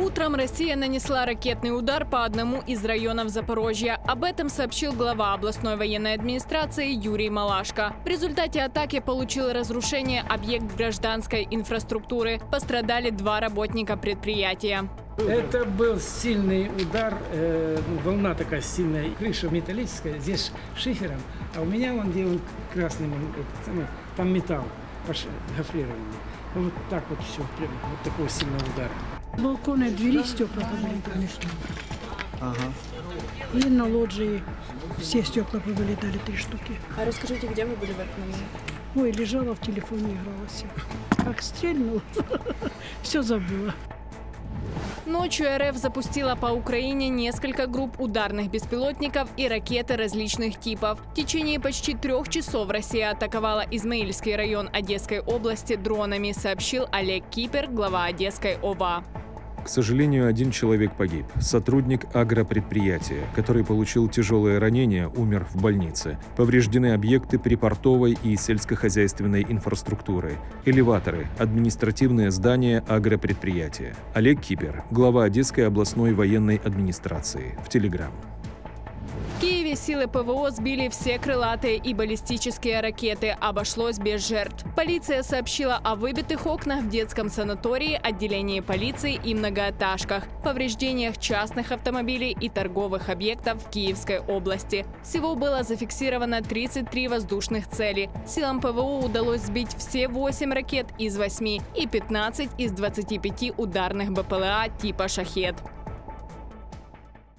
Утром Россия нанесла ракетный удар по одному из районов Запорожья. Об этом сообщил глава областной военной администрации Юрий Малашко. В результате атаки получил разрушение объект гражданской инфраструктуры. Пострадали два работника предприятия. Это был сильный удар, э, ну, волна такая сильная, крыша металлическая, здесь шифером, а у меня он красным, он, этот самый, там металл гофрированный. Вот так вот все, прям вот такого сильного удара. Балконы, двери, стекла повылетали. И на лоджии все стекла повылетали, три штуки. А расскажите, где вы были в этот момент? Ой, лежала в телефоне, игралась. Как стрельнул, все забыла. Ночью РФ запустила по Украине несколько групп ударных беспилотников и ракеты различных типов. В течение почти трех часов Россия атаковала Измаильский район Одесской области дронами, сообщил Олег Кипер, глава Одесской ОВА. К сожалению, один человек погиб. Сотрудник агропредприятия, который получил тяжелое ранение, умер в больнице. Повреждены объекты припортовой и сельскохозяйственной инфраструктуры, элеваторы, административное здание агропредприятия. Олег Кипер, глава Одесской областной военной администрации, в Телеграм. Киеве силы ПВО сбили все крылатые и баллистические ракеты. Обошлось без жертв. Полиция сообщила о выбитых окнах в детском санатории, отделении полиции и многоэтажках, повреждениях частных автомобилей и торговых объектов в Киевской области. Всего было зафиксировано 33 воздушных цели. Силам ПВО удалось сбить все 8 ракет из 8 и 15 из 25 ударных БПЛА типа «Шахет».